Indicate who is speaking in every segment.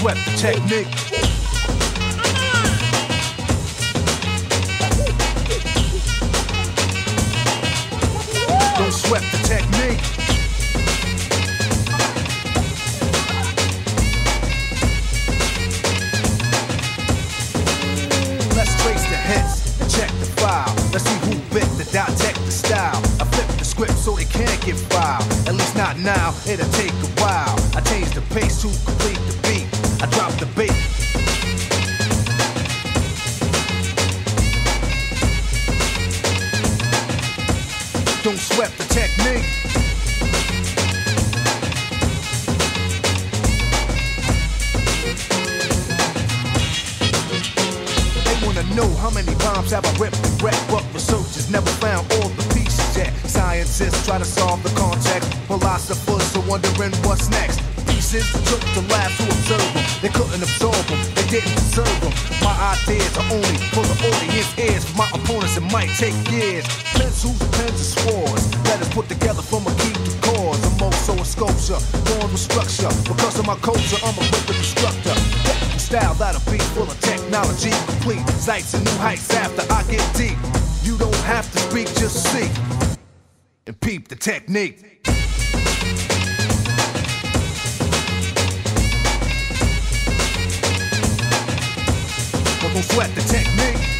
Speaker 1: sweat the technique. Don't sweat the technique. Let's trace the hits and check the file. Let's see who bit the dissect the style. I flip the script so they can't get filed. At least not now, it'll take a while. I change the pace to complete Don't sweat the technique. They wanna know how many bombs have I ripped and wrecked, but researchers never found all the pieces yet. Scientists try to solve the context, philosophers are wondering what's next. Pieces took to labs to observe them. They couldn't absorb them, they didn't deserve them. My ideas are only for the audience ears. My opponents, it might take years. Pencils, pens, and swords. Letters put together from a key to cause. I'm also a sculpture, born with structure. Because of my culture, I'm a quick instructor. Technical style that'll be full of technology, complete sights and new heights after I get deep. You don't have to speak, just see and peep the technique. Don't sweat the technique.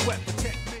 Speaker 1: sweat, protect me.